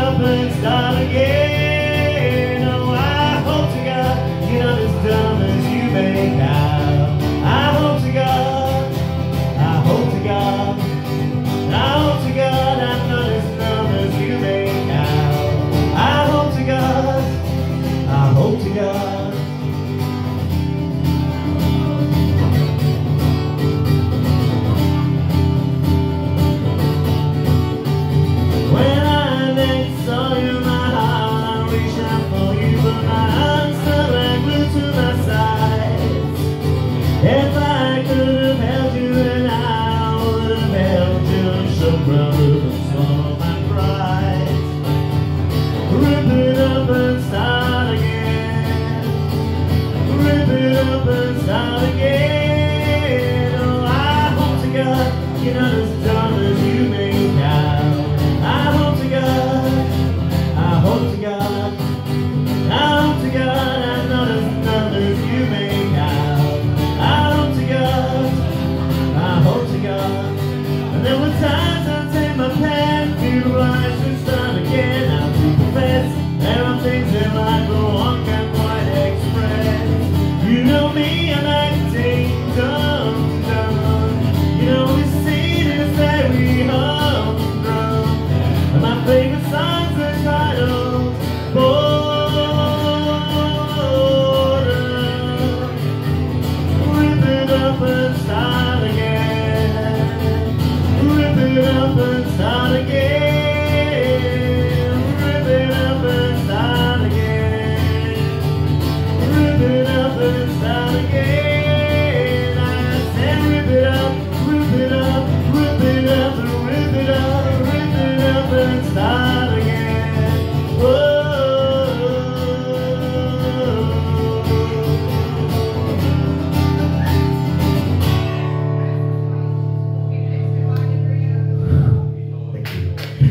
happens not again. If I could have held you and I held you of my Rip it up and start again. Rip it up and start again